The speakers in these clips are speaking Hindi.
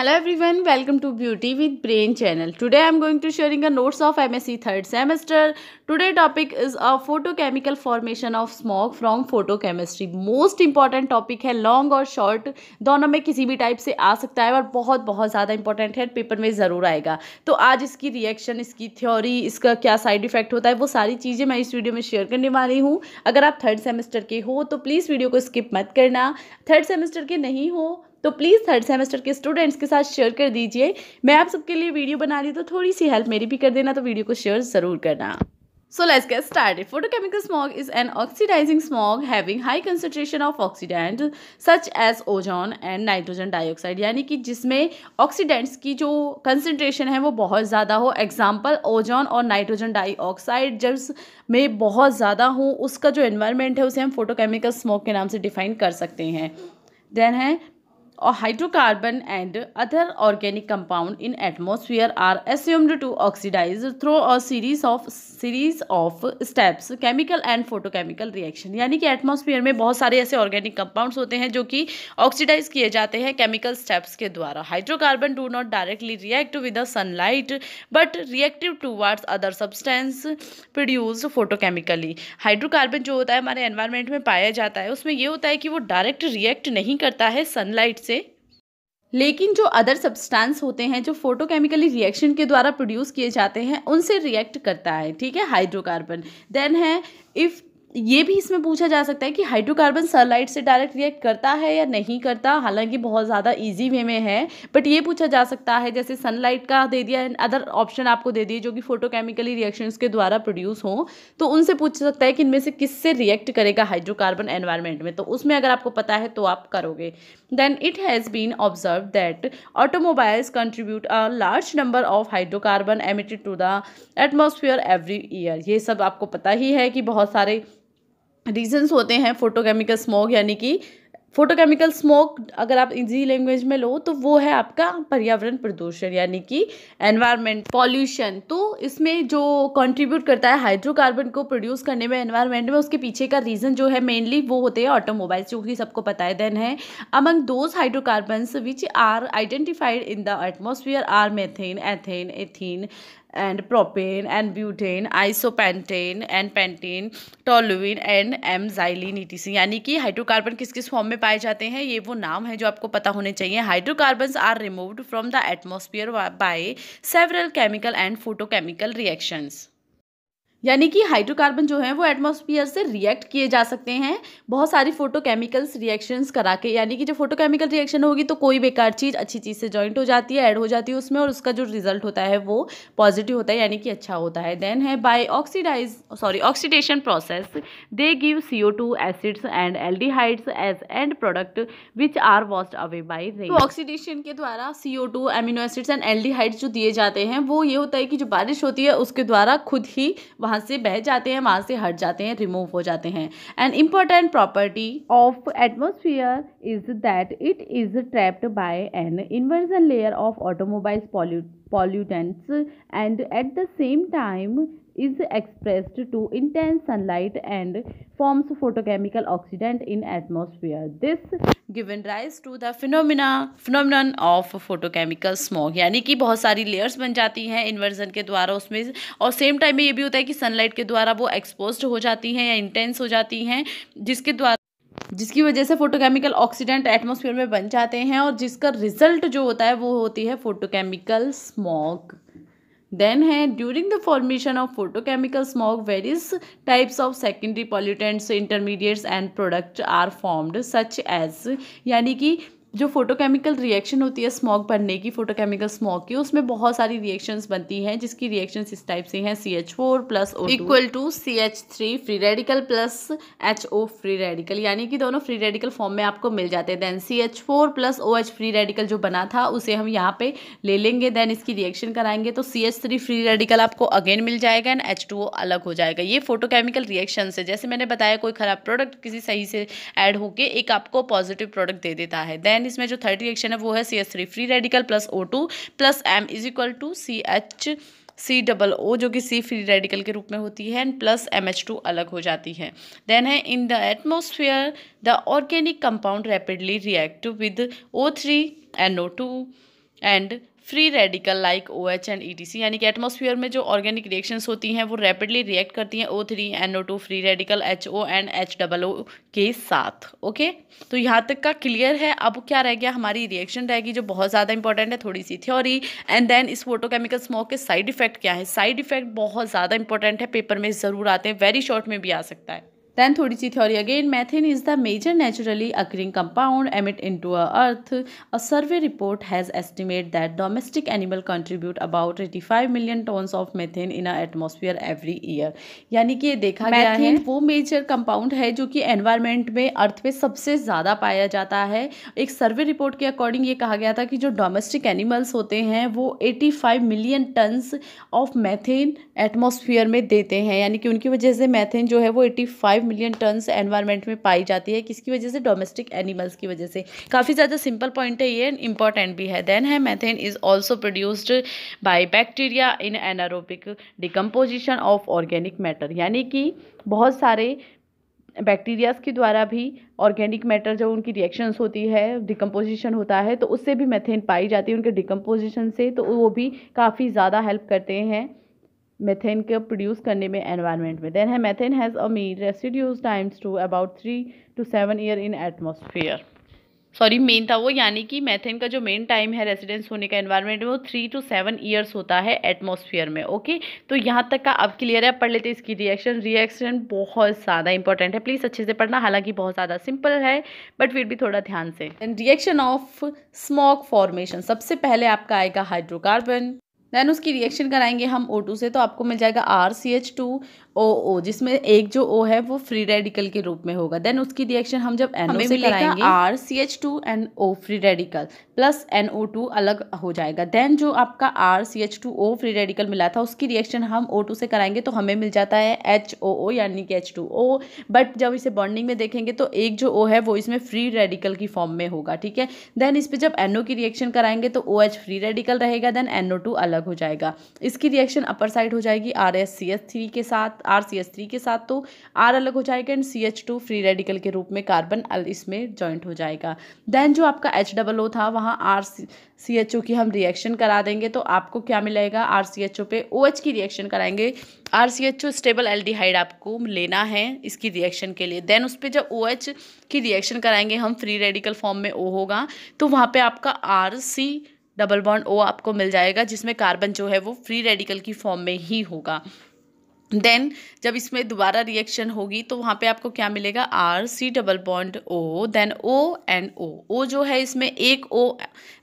Hello everyone welcome to beauty with brain channel today I am going to sharing a notes of MSc third semester today topic is a photochemical formation of smoke from photochemistry most important topic है लॉन्ग और शॉर्ट दोनों में किसी भी टाइप से आ सकता है और बहुत बहुत ज़्यादा इंपॉर्टेंट है पेपर में ज़रूर आएगा। तो आज इसकी रिएक्शन इसकी थ्योरी इसका क्या साइड इफ़ेक्ट होता है, वो सारी चीज़ें मैं इस वीडियो में शेयर करने वाली हूँ। अगर आप थर्ड सेमेस्टर के हो तो प्लीज़ वीडियो को स्किप मत करना। थर्ड सेमेस्टर के नहीं हो तो प्लीज़ थर्ड सेमेस्टर के स्टूडेंट्स के साथ शेयर कर दीजिए। मैं आप सबके लिए वीडियो बना रही तो थोड़ी सी हेल्प मेरी भी कर देना तो वीडियो को शेयर ज़रूर करना। So let's get started. Photochemical smog is an oxidizing smog having high concentration of oxidant such as ozone and nitrogen dioxide, यानी कि जिसमें ऑक्सीडेंट्स की जो कंसनट्रेशन है, वो बहुत ज़्यादा हो। एग्ज़ाम्पल ओजोन और नाइट्रोजन डाइऑक्साइड जब में बहुत ज़्यादा हो, उसका जो एनवायरनमेंट है, उसे हम फोटोकेमिकल स्मोक के नाम से डिफाइन कर सकते हैं। देन है or hydrocarbon and other organic compound in atmosphere are assumed to oxidize through a series of series of steps, chemical and photochemical reaction. यानी कि एटमॉस्फेयर में बहुत सारे ऐसे ऑर्गेनिक कंपाउंड्स होते हैं जो कि ऑक्सीडाइज किए जाते हैं केमिकल स्टेप्स के द्वारा। Hydrocarbon do not directly react with the sunlight but reactive towards other substance produce photochemically hydrocarbon जो होता है हमारे एनवायरमेंट में पाया जाता है, उसमें ये होता है कि वो डायरेक्ट रिएक्ट नहीं करता है सनलाइट लेकिन जो अदर सब्सटेंस होते हैं, जो फोटोकेमिकली रिएक्शन के द्वारा प्रोड्यूस किए जाते हैं, उनसे रिएक्ट करता है, ठीक है? हाइड्रोकार्बन देन है इफ़ ये भी इसमें पूछा जा सकता है कि हाइड्रोकार्बन सनलाइट से डायरेक्ट रिएक्ट करता है या नहीं करता, हालाँकि बहुत ज़्यादा इजी वे में है बट ये पूछा जा सकता है, जैसे सनलाइट का दे दिया अदर ऑप्शन आपको दे दिए जो कि फोटोकेमिकली रिएक्शंस के द्वारा प्रोड्यूस हो तो उनसे पूछ सकता है कि इनमें से किससे रिएक्ट करेगा हाइड्रोकार्बन एनवायरमेंट में तो उसमें अगर आपको पता है तो आप करोगे। Then it has been observe that automobiles contribute a large number of hydrocarbon emitted to the atmosphere every year ये सब आपको पता ही है कि बहुत सारे रीजन्स होते हैं फोटोकेमिकल स्मोक यानी कि फोटोकेमिकल स्मोक अगर आप इजी लैंग्वेज में लो तो वो है आपका पर्यावरण प्रदूषण, यानी कि एनवायरनमेंट पॉल्यूशन तो इसमें जो कंट्रीब्यूट करता है हाइड्रोकार्बन को प्रोड्यूस करने में एनवायरनमेंट में, उसके पीछे का रीज़न जो है मेनली वो होते हैं ऑटोमोबाइल्स जो कि सबको पता है देन है. Among those hydrocarbons which are identified in the atmosphere are methane ethane ethene and propane and butane isopentane and pentane toluene and M xylene etc. यानी कि हाइड्रोकार्बन किस किस फॉर्म में पाए जाते हैं? ये वो नाम है जो आपको पता होने चाहिए। Hydrocarbons are removed from the atmosphere by several chemical and photochemical reactions यानी कि हाइड्रोकार्बन जो है, वो एटमॉस्फेयर से रिएक्ट किए जा सकते हैं। बहुत सारी फोटोकेमिकल्स रिएक्शंस करा के, यानी कि जब फोटोकेमिकल रिएक्शन होगी तो कोई बेकार चीज़ अच्छी चीज़ से जॉइंट हो जाती है ऐड हो जाती है उसमें, और उसका जो रिज़ल्ट होता है वो पॉजिटिव होता है, यानी कि अच्छा होता है। देन है by oxidize sorry oxidation process they give C acids and aldehydes as end product which are washed away by तो ऑक्सीडेशन के द्वारा C amino acids and aldehydes जो दिए जाते हैं, वो ये होता है कि जो बारिश होती है, उसके द्वारा खुद ही वहाँ से बह जाते हैं, वहाँ से हट जाते हैं रिमूव हो जाते हैं। And important property of atmosphere is that it is trapped by an inversion layer of automobiles pollutants and at the same time is expressed to intense sunlight and forms photochemical oxidant in atmosphere. This given rise to the phenomena, phenomenon of photochemical smog, यानी कि बहुत सारी लेयर्स बन जाती हैं इन्वर्जन के द्वारा उसमें। और सेम टाइम में ये भी होता है कि सनलाइट के द्वारा वो एक्सपोज हो जाती हैं या इंटेंस हो जाती हैं, जिसके द्वारा, जिसकी वजह से फोटोकेमिकल ऑक्सीडेंट एटमॉस्फेयर में बन जाते हैं और जिसका रिज़ल्ट जो होता है वो होती है फोटोकेमिकल स्मॉग देन है during the formation of photochemical smog various types of secondary pollutants intermediates and product are formed such as यानी कि जो फोटोकेमिकल रिएक्शन होती है स्मॉग बनने की फोटोकेमिकल स्मॉग की, उसमें बहुत सारी रिएक्शंस बनती हैं, जिसकी रिएक्शंस इस टाइप से हैं C H four plus equal to C H three free radical plus H O free radical यानी कि दोनों फ्री रेडिकल फॉर्म में आपको मिल जाते हैं. Then C H four plus O H free radical जो बना था, उसे हम यहाँ पे ले लेंगे देन इसकी रिएक्शन कराएँगे तो C H three free radical आपको अगेन मिल जाएगा एंड एच टू ओ अलग हो जाएगा. ये फोटोकेमिकल रिएक्शन से जैसे मैंने बताया, कोई खराब प्रोडक्ट किसी सही से ऐड होके एक आपको पॉजिटिव प्रोडक्ट दे देता है. देन इसमें जो थर्ड रिएक्शन है, वो है C S three free radical plus O two plus M is equal to C H C double O जो कि सी फ्री रेडिकल के रूप में होती है and plus M H two अलग हो जाती है। देन है in the atmosphere the organic compound rapidly react with O three N O two and free radical like O H and E T C यानी कि एटमॉस्फेयर में जो ऑर्गेनिक रिएक्शंस होती हैं, वो रैपिडली रिएक्ट करती हैं O three N O two free radical H O and H double O के साथ ओके तो यहाँ तक का क्लियर है। अब क्या रह गया? हमारी रिएक्शन रहेगी जो बहुत ज़्यादा इंपॉर्टेंट है, थोड़ी सी थ्योरी एंड देन इस फोटोकेमिकल स्मोक के साइड इफ़ेक्ट क्या है? साइड इफ़ेक्ट बहुत ज़्यादा इंपॉर्टेंट है पेपर में ज़रूर आते हैं वेरी शॉर्ट में भी आ सकता है। देन थोड़ी सी theory again methane is the major naturally occurring compound emit in to earth a survey report has estimate that domestic animal contribute about eighty five million tons of methane in a atmosphere every year यानी कि ये देखा गया है वो मेजर कंपाउंड है जो कि एनवायरमेंट में अर्थ पे सबसे ज़्यादा पाया जाता है। एक सर्वे रिपोर्ट के अकॉर्डिंग ये कहा गया था कि जो डोमेस्टिक एनिमल्स होते हैं वो eighty five million tons of methane atmosphere में देते हैं। यानी कि उनकी वजह से मैथिन जो है वो eighty five million tons environment में पाई जाती है, किसकी वजह से? डोमेस्टिक एनिमल्स की वजह से। काफ़ी ज़्यादा सिंपल पॉइंट है ये इंपॉर्टेंट भी है। देन है methane is also produced by bacteria in anaerobic decomposition of organic matter यानी कि बहुत सारे बैक्टीरियाज के द्वारा भी ऑर्गेनिक मैटर जब उनकी रिएक्शंस होती है डिकम्पोजिशन होता है तो उससे भी मैथेन पाई जाती है उनके डिकम्पोजिशन से तो वो भी काफ़ी ज़्यादा हेल्प करते हैं। मेथेन को प्रोड्यूस करने में एनवायरनमेंट में। देन है methane has a mean residence times to about three to seven year in atmosphere sorry main था वो, यानी कि मेथेन का जो मेन टाइम है रेसिडेंस होने का एनवायरनमेंट में, वो थ्री टू सेवन ईयर्स होता है एटमॉस्फेयर में ओके तो यहाँ तक का अब क्लियर है पढ़ लेते हैं इसकी रिएक्शन रिएक्शन बहुत ज़्यादा इंपॉर्टेंट है। प्लीज़ अच्छे से पढ़ना, हालाँकि बहुत ज़्यादा सिंपल है बट फिर भी थोड़ा ध्यान से। रिएक्शन ऑफ़ स्मोक फॉर्मेशन सबसे पहले आपका आएगा हाइड्रोकार्बन देन उसकी रिएक्शन कराएँगे हम O2 से तो आपको मिल जाएगा R C H two O O जिसमें एक जो ओ है वो फ्री रेडिकल के रूप में होगा। देन उसकी रिएक्शन हम जब एन से कराएँगे R C H two and O free radical plus N O two अलग हो जाएगा। देन जो आपका R C H two O free radical मिला था उसकी रिएक्शन हम ओ टू से कराएँगे तो हमें मिल जाता है एच ओ ओ यानी कि एच टू ओ बट जब इसे बॉन्डिंग में देखेंगे तो एक जो ओ है वो इसमें फ्री रेडिकल की फॉर्म में होगा ठीक है? देन इस पर जब एन ओ की रिएक्शन कराएँगे तो ओ एच फ्री रेडिकल रहेगा देन एन ओ टू अलग हो जाएगा। इसकी रिएक्शन अपर साइड हो जाएगी R S C S three के साथ आर सी एस थ्री के साथ तो आर अलग हो जाएगा and C H two free radical के रूप में कार्बन इसमें जॉइंट हो जाएगा। देन जो आपका एच डबल ओ था, वहाँ आर सी एच ओ की हम रिएक्शन करा देंगे तो आपको क्या मिलेगा? आर सी एच ओ पे ओ एच की रिएक्शन कराएँगे। R C H O stable aldehyde आपको लेना है इसकी रिएक्शन के लिए। देन उस पर जब ओ एच की रिएक्शन कराएँगे, हम फ्री रेडिकल फॉर्म में ओ होगा तो वहाँ पे आपका R C double bond O आपको मिल जाएगा, जिसमें कार्बन जो है वो फ्री रेडिकल की फॉर्म में ही होगा। देन जब इसमें दोबारा रिएक्शन होगी तो वहाँ पे आपको क्या मिलेगा? R C double bond O then O and O O जो है, इसमें एक ओ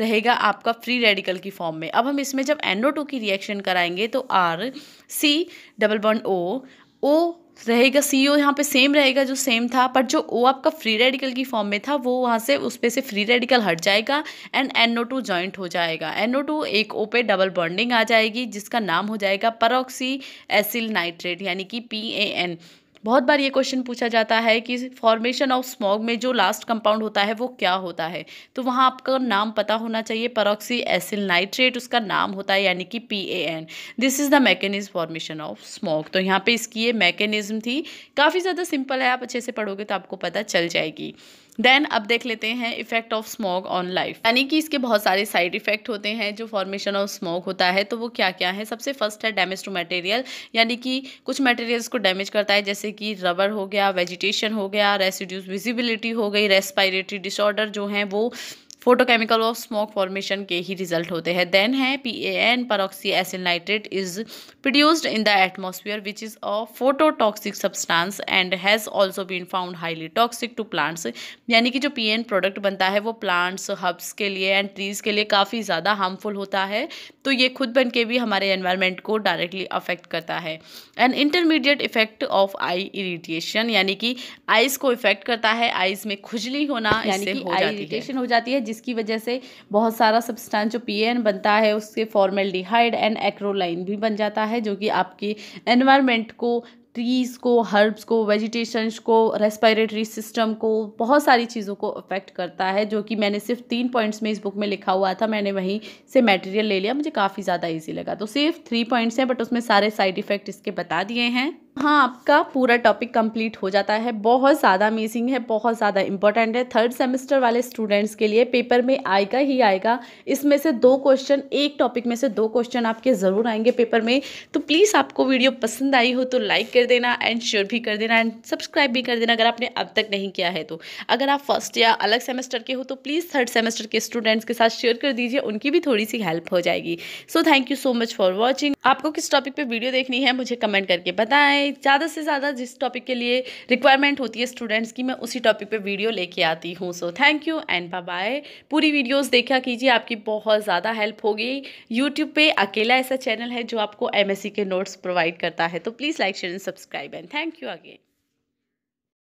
रहेगा आपका फ्री रेडिकल की फॉर्म में। अब हम इसमें जब एनओ टू की रिएक्शन कराएँगे तो R C double bond O O रहेगा सी ओ यहाँ पे सेम रहेगा जो सेम था, पर जो ओ आपका फ्री रेडिकल की फॉर्म में था, वो वहाँ से उस पर से फ्री रेडिकल हट जाएगा and N O two joint हो जाएगा। एन ओ टू एक ओ पे डबल बॉन्डिंग आ जाएगी, जिसका नाम हो जाएगा परऑक्सी एसिल नाइट्रेट यानी कि पी ए एन बहुत बार ये क्वेश्चन पूछा जाता है कि फॉर्मेशन ऑफ़ स्मॉग में जो लास्ट कंपाउंड होता है, वो क्या होता है? तो वहाँ आपका नाम पता होना चाहिए परॉक्सी एसिल नाइट्रेट उसका नाम होता है, यानी कि P A N this is the mechanism formation of smog तो यहाँ पे इसकी ये मैकेनिज्म थी। काफ़ी ज़्यादा सिंपल है, आप अच्छे से पढ़ोगे तो आपको पता चल जाएगी। देन अब देख लेते हैं effect of smoke on life यानी कि इसके बहुत सारे साइड इफ़ेक्ट होते हैं, जो फॉर्मेशन ऑफ़ स्मोक होता है तो वो क्या क्या है? सबसे फ़र्स्ट है डैमेज टू मटेरियल यानी कि कुछ मटेरियल्स को डैमेज करता है, जैसे कि रबर हो गया वेजिटेशन हो गया रेसिड्यूज विजिबिलिटी हो गई रेस्पायरेटरी डिसऑर्डर जो हैं वो फोटोकेमिकल ऑफ़ स्मोक फॉर्मेशन के ही रिज़ल्ट होते हैं। देन है P A N peroxy acyl nitrate is produced in the atmosphere which is a phototoxic substance and has also been found highly toxic to plants यानी कि जो पी एन प्रोडक्ट बनता है वो प्लांट्स हब्स के लिए एंड ट्रीज़ के लिए काफ़ी ज़्यादा हार्मफुल होता है। तो ये खुद बन के भी हमारे एनवायरमेंट को डायरेक्टली अफेक्ट करता है। And intermediate effect of eye irritation यानी कि आइज़ को इफ़ेक्ट करता है आइज़ में खुजली होना यानी कि हो जाती है जिसकी वजह से बहुत सारा सब्सटेंस जो पीएन बनता है, उसके फॉर्मेल्डिहाइड एंड एक्रोलाइन भी बन जाता है, जो कि आपकी एनवायरनमेंट को ट्रीज़ को हर्ब्स को वेजिटेशंस को रेस्पायरेटरी सिस्टम को, बहुत सारी चीज़ों को अफेक्ट करता है, जो कि मैंने सिर्फ़ तीन पॉइंट्स में इस बुक में लिखा हुआ था, मैंने वहीं से मटेरियल ले लिया, मुझे काफ़ी ज़्यादा इजी लगा। तो सिर्फ़ थ्री पॉइंट्स हैं बट उसमें सारे साइड इफ़ेक्ट इसके बता दिए हैं। हाँ आपका पूरा टॉपिक कंप्लीट हो जाता है। बहुत ज़्यादा अमेजिंग है, बहुत ज़्यादा इंपॉर्टेंट है। थर्ड सेमेस्टर वाले स्टूडेंट्स के लिए पेपर में आएगा ही आएगा। इसमें से दो क्वेश्चन एक टॉपिक में से दो क्वेश्चन आपके ज़रूर आएँगे पेपर में। तो प्लीज़ आपको वीडियो पसंद आई हो तो लाइक कर देना एंड शेयर भी कर देना एंड सब्सक्राइब भी कर देना अगर आपने अब तक नहीं किया है तो। अगर आप फ़र्स्ट या अलग सेमेस्टर के हो तो प्लीज़ थर्ड सेमेस्टर के स्टूडेंट्स के साथ शेयर कर दीजिए, उनकी भी थोड़ी सी हेल्प हो जाएगी। So thank you so much for watching आपको किस टॉपिक पर वीडियो देखनी है, मुझे कमेंट करके बताएँ। ज़्यादा से ज़्यादा जिस टॉपिक के लिए रिक्वायरमेंट होती है स्टूडेंट्स की, मैं उसी टॉपिक पे वीडियो लेके आती हूँ। So thank you and bye bye पूरी वीडियोस देखा कीजिए, आपकी बहुत ज़्यादा हेल्प होगी। यूट्यूब पे अकेला ऐसा चैनल है जो आपको एमएससी के नोट्स प्रोवाइड करता है। तो please like share and subscribe and thank you again